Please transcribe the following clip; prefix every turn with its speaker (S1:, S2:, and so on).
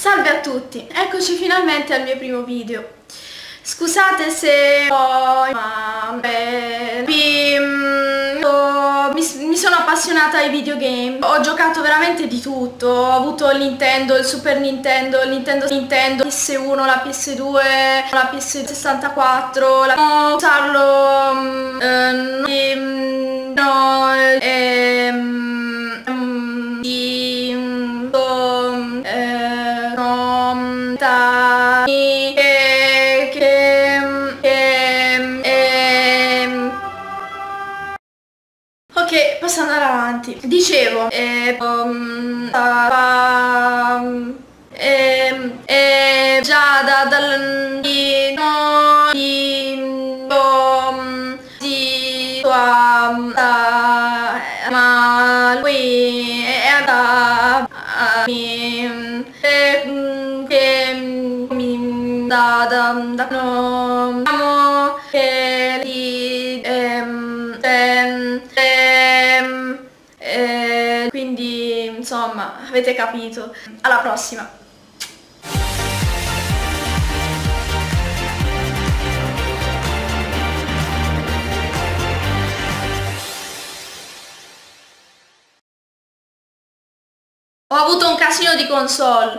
S1: Salve a tutti, eccoci finalmente al mio primo video. Scusate se ho... beh, mi, mi sono appassionata ai videogame. Ho giocato veramente di tutto. Ho avuto il Nintendo, il Super Nintendo, il Nintendo Nintendo, PS1, la PS2, la PS64, la... usarlo... Ok, posso andare avanti. Dicevo, eh, um, uh, eh, eh, già da, dal di, no, di, um, di tua, uh, ma lui è da mi che mi da da da no che li ehm, ehm, eh, quindi insomma avete capito. Alla prossima. Ho avuto un casino di console